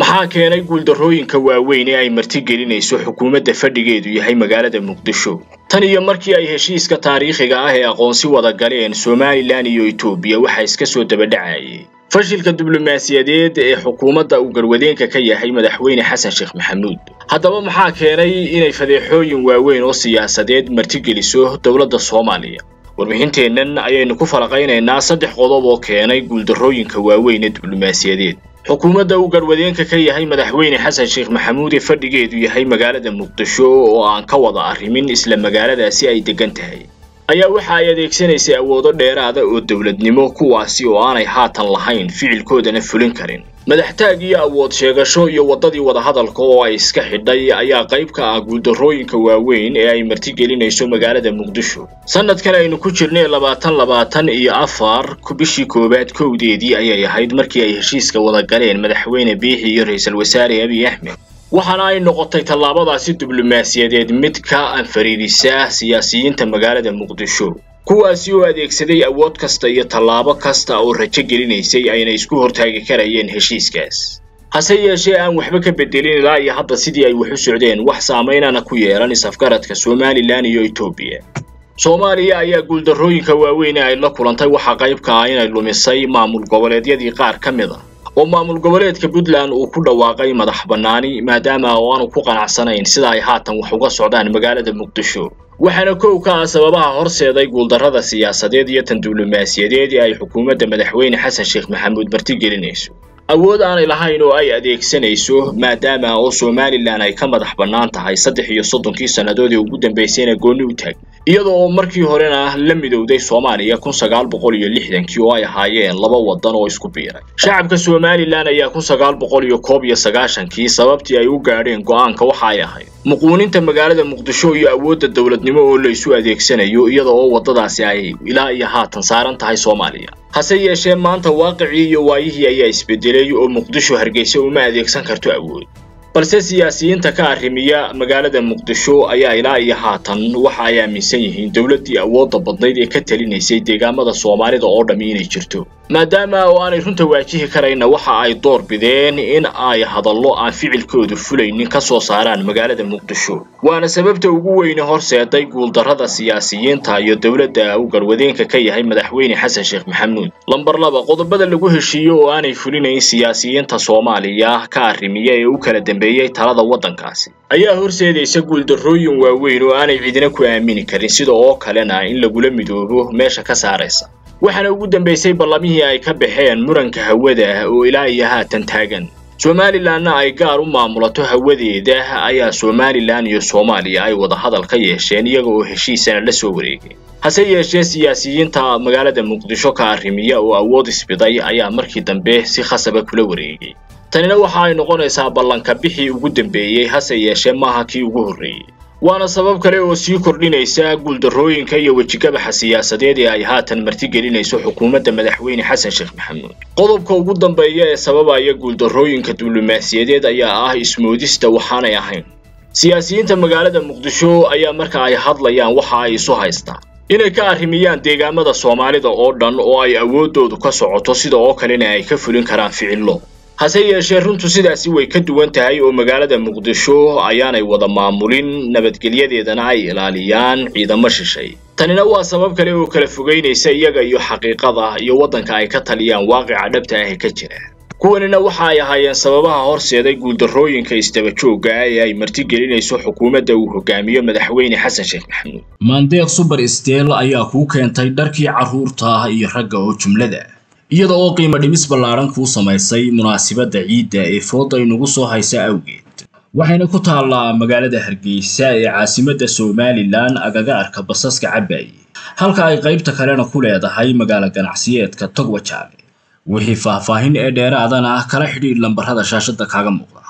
maxaa keenay guuldarrooyinka waaweyn ee ay martigelinayso xukuumadda fadhigeedu yahay magaalada muqdisho? Tan iyo markii ay heshiiska taariikhiga ah ee aqoonsi wada galeen somalilan iyo etoobiya waxaa iska soo dabadhacayay fashilka diblomaasiyadeed ee xukuumadda uu garwadeenka ka yahay madaxweyne xasan sheekh maxamuud. Haddaba maxaa keenay inay fadeexooyin waaweyn oo siyaasadeed martigeliso dowladda soomaaliya? Warbixinteennan ayaynu ku falaqaynaynaa saddex qodob oo keenay guuldarrooyinka waaweyn ee diblomaasiyadeed xukuumadda uu garwadeenka ka yahay madaxweyne xasan sheekh maxamuud ee fadhigeedu yahay magaalada muqdisho oo aan ka wada arrimin isla magaaladaasi ay degan tahay ayaa waxa ay adeegsanaysay awoodo dheeraada oo dowladnimo kuwaasi oo aanay haatan lahayn ficilkoodana fulin karin. Madaxtaag iyo awood sheegasho iyo waddadii wadahadalka oo ay iska xidhay ayaa qayb ka ah guuldarrooyinka waaweyn ee ay martigelinayso magaalada muqdisho. Sanadkan aynu ku jirnay labaatan labaatan iyo afar bishii koowaad kowdeedii ayay ahayd markii ay heshiiska wada galeen madaxweyne biixi iyo ra'iisul wasaare abiy axmed waxaana ay noqotay tallaabadaasi diblomaasiyadeed mid ka anfariirisa siyaasiyiinta magaalada muqdisho. Kuwaasi oo adeegsaday awood kasta iyo tallaabo kasta oo rajo gelinaysay ayna isku hortaagi karayeen heshiiskaas. Hase yeeshee aan waxba ka bedelin ilaa iyo hadda sidii ay wax u socdeen wax saamaynana ku yeelan is-afgaradka somalilan iyo etoobiya soomaaliya ayaa guuldarrooyinka waaweyn ee ay la kulantay waxaa qayb ka ah inay lumisay maamul goboleedyadii qaar ka mid a oo maamul goboleedka puntland uu ku dhawaaqay madax bannaani maadaama oo aanu ku qanacsanayn sida ay haatan wax uga socdaan magaalada muqdisho. Waxaana kow ka ah sababaha horseeday guuldarrada siyaasadeed iyo tan diblomaasiyadeed ee ay xukuumadda madaxweyne xasan sheekh maxamuud martigelinayso awood aanay lahayn oo ay adeegsanayso maadaama oo somalilan ay ka madax bannaan tahay saddex iyo soddonkii sannadood ee ugu dambaysayna goonni u taag iyadoo oo markii horena la midowday soomaaliya kun sagaal boqol iyo lixdankii oo ay ahaayeen laba waddan oo isku biiray. Shacabka somalilan ayaa kun sagaal boqol iyo koob iyo sagaashankii sababtii ay u gaadheen go'aanka waxa ay ahayd. Muquuninta magaalada muqdisho iyo awoodda dowladnimo oo la isu adeegsanayo iyada oo waddadaasi ay ilaa iyo haatan saaran tahay soomaaliya. Hase yeeshee maanta waaqicii iyo waayihii ayaa isbedelay oo muqdisho hargeysa uma adeegsan karto awood balse siyaasiyiinta ka arrimiya magaalada muqdisho ayaa ilaa iyo haatan waxa ay aaminsan yihiin dowladdii awoodda badnayd ee ka talinaysay deegaamada soomaalida oo dhammi inay jirto maadaama oo aanay runta waajihi karayna waxa ay door bideen in ay hadallo aan ficilkoodu fulaynin ka soo saaraan magaalada muqdisho. Waana sababta ugu weyne horseeday guuldarrada siyaasiyiinta iyo dowladda uu garwadeenka ka yahay madaxweyne xasan sheekh maxamuud. Lambar laba qodobada lagu heshiiyo oo aanay fulinayn siyaasiyiinta soomaaliya ka arrimiya ee u kala dambeeyey talada waddankaasi ayaa horseedaysa guuldarrooyin waaweyn oo aanay cidina ku aamini karin sida oo kalena in lagula midoobo meesha ka saaraysa waxaana ugu dambaysay ballamihii ay ka baxeen muranka hawada oo ilaa iyo haatan taagan. Somalilanna ay gaar u maamulato hawadeeda ayaa somalilan iyo soomaaliya ay wada hadal ka yeesheen iyaga oo heshiisana la soo wareegay. Hase yeeshee siyaasiyiinta magaalada muqdisho ka arrimiya oo awood isbiday ayaa markii dambe si khasaba kula wareegay. Tanina waxa ay noqonaysaa ballanka bixii ugu dambeeyey hase yeeshee maaha kii ugu horreeyey waana sabab kale oo sii kordhinaysa guuldarrooyinka iyo wejigabaxa siyaasadeed ee ay haatan martigelinayso xukuumadda madaxweyne xasan sheekh maxamuud. Qodobka ugu dambeeya ee sababaya guuldarrooyinka diblomaasiyadeed ayaa ah ismoodista waxaanay ahayn. Siyaasiyiinta magaalada muqdisho ayaa marka ay hadlayaan waxa ay isu haystaan inay ka arrimiyaan deegaamada soomaalida oo dhan oo ay awooddoodu ka socoto sida oo kalena ay ka fulin karaan ficillo hase yeeshee runtu sidaasi way ka duwan tahay oo magaalada muqdisho ayaanay wada maamulin nabadgelyadeedana ay ilaaliyaan ciidamo shishay. Tanina waa sabab kale oo kala fogaynaysa iyaga iyo xaqiiqada iyo waddanka ay ka taliyaan waaqica dhabta ah ee ka jira. Kuwanina waxa ay ahaayeen sababaha horseeday guuldarrooyinka isdabajooga ah ee ay martigelinayso xukuumadda uu hogaamiyo madaxweyne xasan sheekh maxamuud. Maandeeq suber steel ayaa kuu keentay dharkii carruurta iyo ragga oo jumlada iyada oo qiimo dhimis ballaaran kuu samaysay munaasibadda ciidda ee fooda inugu soo haysa awgeed. Waxayna ku taallaa magaalada hargeysa ee caasimadda somalilan agaga arka basaska cabaaye halka ay qaybta kalena ku leedahay magaalo ganacsiyeedka togwajaale wixii faahfaahin ee dheeraadana kala xidhiidh lambarrada shaashadda kaaga muuqda